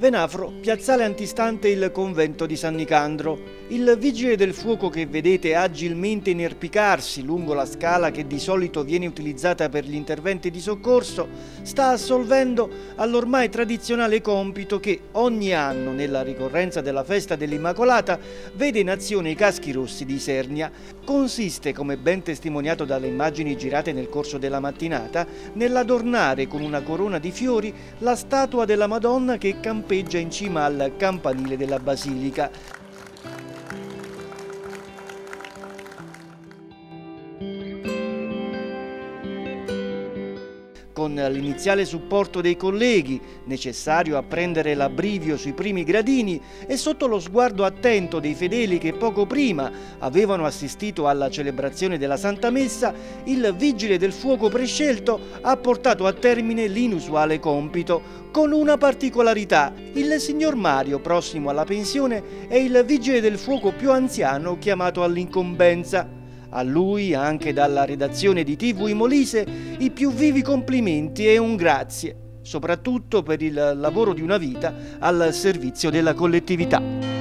Benafro, piazzale antistante il convento di San Nicandro. Il vigile del fuoco che vedete agilmente inerpicarsi lungo la scala che di solito viene utilizzata per gli interventi di soccorso sta assolvendo all'ormai tradizionale compito che ogni anno nella ricorrenza della festa dell'Immacolata vede in azione i caschi rossi di Isernia. Consiste, come ben testimoniato dalle immagini girate nel corso della mattinata, nell'adornare con una corona di fiori la statua della Madonna che campeggia in cima al campanile della basilica. Con l'iniziale supporto dei colleghi, necessario a prendere l'abbrivio sui primi gradini e sotto lo sguardo attento dei fedeli che poco prima avevano assistito alla celebrazione della Santa Messa, il vigile del fuoco prescelto ha portato a termine l'inusuale compito, con una particolarità. Il signor Mario, prossimo alla pensione, è il vigile del fuoco più anziano chiamato all'incombenza. A lui, anche dalla redazione di TV Molise, i più vivi complimenti e un grazie, soprattutto per il lavoro di una vita al servizio della collettività.